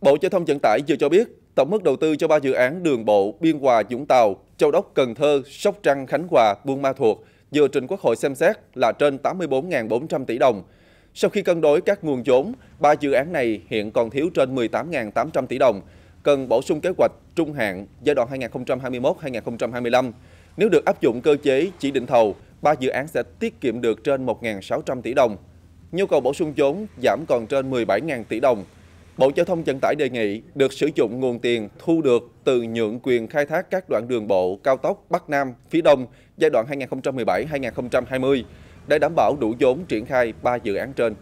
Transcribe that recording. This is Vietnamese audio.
Bộ Giao thông Vận tải vừa cho biết, tổng mức đầu tư cho ba dự án đường bộ Biên Hòa Vũng Tàu, Châu Đốc Cần Thơ, Sóc Trăng Khánh Hòa, Buôn Ma Thuột vừa trình Quốc hội xem xét là trên 84.400 tỷ đồng. Sau khi cân đối các nguồn vốn, ba dự án này hiện còn thiếu trên 18.800 tỷ đồng, cần bổ sung kế hoạch trung hạn giai đoạn 2021-2025. Nếu được áp dụng cơ chế chỉ định thầu, ba dự án sẽ tiết kiệm được trên 1.600 tỷ đồng. Nhu cầu bổ sung vốn giảm còn trên 17.000 tỷ đồng. Bộ Giao thông Vận tải đề nghị được sử dụng nguồn tiền thu được từ nhượng quyền khai thác các đoạn đường bộ cao tốc Bắc Nam, phía Đông giai đoạn 2017-2020 để đảm bảo đủ vốn triển khai ba dự án trên.